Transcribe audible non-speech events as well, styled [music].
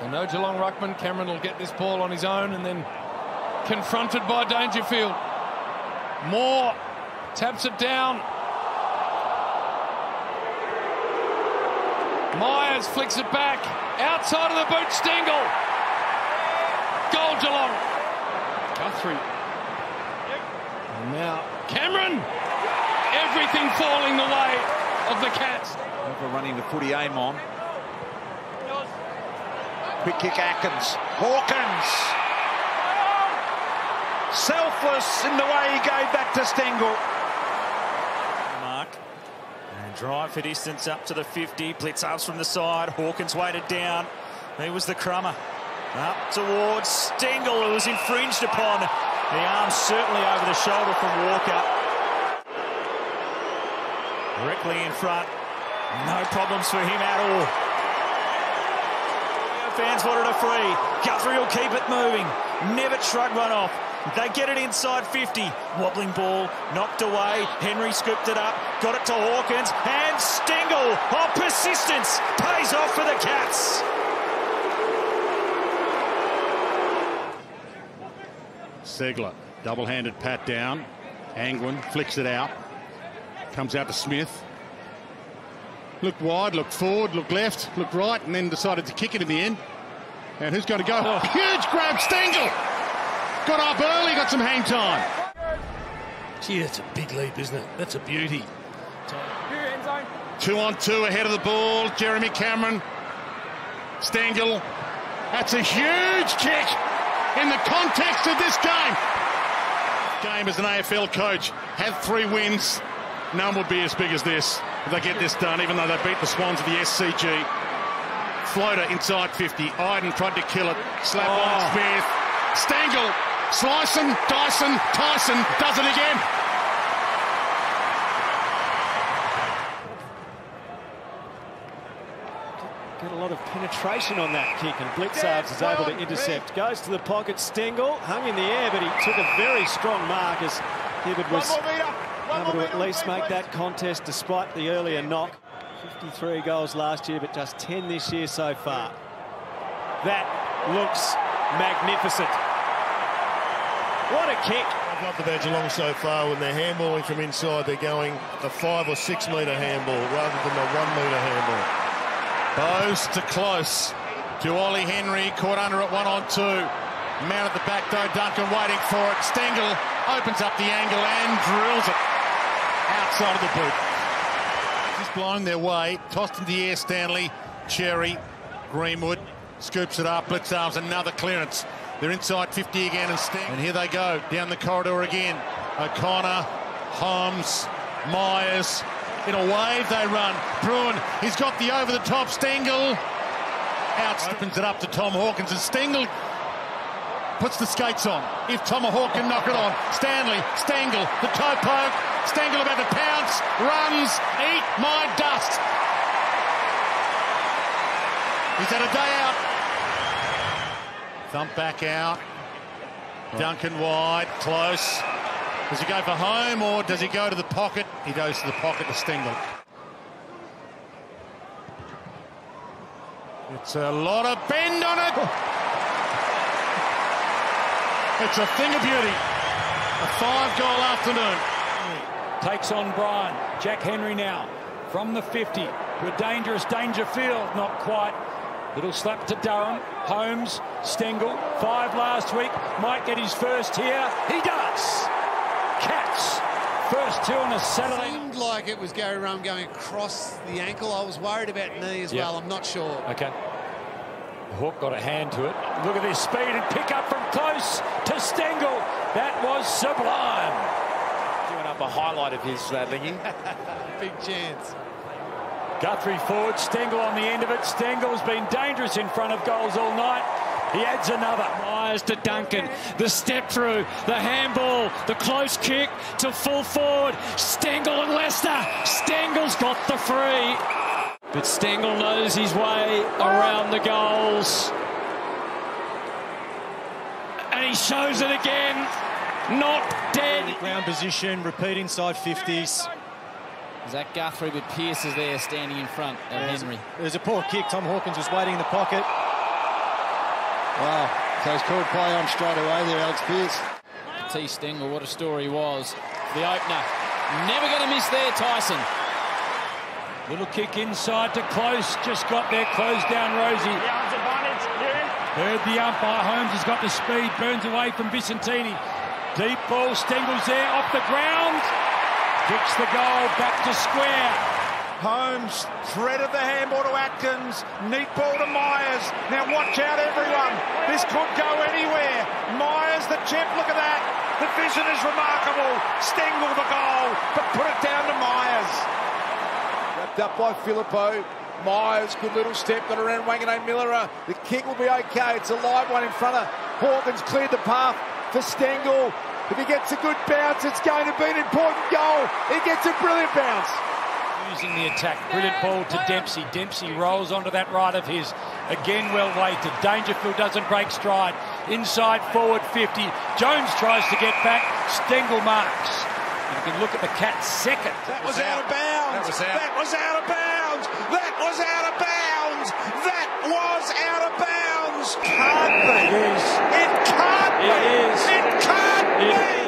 So no Geelong ruckman. Cameron will get this ball on his own and then confronted by Dangerfield. Moore taps it down. Miers flicks it back. Outside of the boot, Stengle. Goal Geelong. Guthrie. And now Cameron. Everything falling the way of the Cats. Overrunning the footy eh, aim on. Quick kick Atkins. Hawkins. Selfless in the way he gave back to Stengle. Mark. And drive for distance up to the 50. Blicavs from the side. Hawkins weighted down. He was the crummer. Up towards Stengle, who was infringed upon. The arm certainly over the shoulder from Walker. Directly in front. No problems for him at all. Fans wanted a free. Guthrie will keep it moving. Never shrug one off. They get it inside 50. Wobbling ball, knocked away. Henry scooped it up, got it to Hawkins, and Stengle, oh, persistence, pays off for the Cats. Segler, double-handed pat down. Angwin flicks it out. Comes out to Smith. Looked wide, looked forward, looked left, looked right, and then decided to kick it in the end. And who's going to go? Oh. [laughs] Huge grab, Stengle! Got up early, got some hang time. Gee, that's a big leap, isn't it? That's a beauty. Two on two ahead of the ball. Jeremy Cameron. Stengle. That's a huge kick in the context of this game. Game as an AFL coach. Had three wins. None would be as big as this they get this done, even though they beat the Swans of the SCG. Floater inside 50. Iden tried to kill it. Slap oh. on Smith. Stengle. Slicing. Dyson. Tyson does it again. Get a lot of penetration on that kick, and Blicavs is able to intercept. Goes to the pocket, Stengle hung in the air, but he took a very strong mark as Hibberd was able to at least make that contest despite the earlier knock. 53 goals last year, but just 10 this year so far. That looks magnificent. What a kick. I've loved about Geelong so far when they're handballing from inside. They're going a five or six metre handball rather than a one metre handball. Bowes to close to Ollie Henry, caught under at one on two. Man at the back though, Duncan waiting for it. Stengle opens up the angle and drills it outside of the boot. Just blowing their way, tossed into the air, Stanley, Cherry, Greenwood, scoops it up, Blicavs, another clearance. They're inside 50 again and Steng. And here they go, down the corridor again. O'Connor, Holmes, Miers, in a wave they run. Bruin, he's got the over-the-top Stengle. Out opens it up to Tom Hawkins and Stengle puts the skates on. If Tomahawk can knock it on. Stanley, Stengle, the toe poke. Stengle about to pounce, runs, eat my dust. He's had a day out. Thump back out. Duncan wide, close. Does he go for home or does he go to the pocket? He goes to the pocket to Stengle. It's a lot of bend on it. Oh. It's a thing of beauty. A five-goal afternoon. Takes on Brian. Jack Henry now from the 50 to a dangerous Dangerfield. Not quite. Little slap to Durham. Holmes, Stengle. Five last week. Might get his first here. He does. Cats. First two on a Saturday. Seemed like it was Gary Rum going across the ankle. I was worried about knee as yep. well. I'm not sure. Okay. Hook got a hand to it. Look at this speed and pick up from close to Stengle. That was sublime. Doing up a highlight of his, uh, Lingy. [laughs] Big chance. Guthrie forward, Stengle on the end of it. Stengle's been dangerous in front of goals all night. He adds another. Miers to Duncan. The step through, the handball, the close kick to full forward. Stengle and Lester. Stengle's got the free. But Stengle knows his way around the goals. And he shows it again. Not dead. Ground position, repeat inside 50s. Zach Guthrie with Pearce is there standing in front of there's Henry. A, there's a poor kick. Tom Hawkins was waiting in the pocket. Wow. So he's called play on straight away there, Alex Pearce. T. Stengle, what a story was. The opener. Never going to miss there, Tyson. Little kick inside to close. Just got there. Close down Rosie. Heard the umpire. Holmes has got the speed. Burns away from Vicentini. Deep ball. Stengle's there off the ground. Kicks the goal back to square. Holmes threaded the handball to Atkins. Neat ball to Miers. Now watch out, everyone. This could go anywhere. Miers, the chip. Look at that. The vision is remarkable. Stengle the goal, but put it down to Miers. Wrapped up by Filippo. Miers, good little step, got around Wangane Miller. Uh, the kick will be okay. It's a live one in front of Hawkins. Cleared the path for Stengle. If he gets a good bounce, it's going to be an important goal. He gets a brilliant bounce. Using the attack. Brilliant ball to Dempsey. Dempsey rolls onto that right of his. Again, well weighted. Dangerfield doesn't break stride. Inside forward 50. Jones tries to get back. Stengle marks. You can look at the cat second. That, was, was out. of bounds. That was out. That was out of bounds. That was out of bounds. That was out of bounds. Can't be. It is. It can't it be. Is. It can't it be.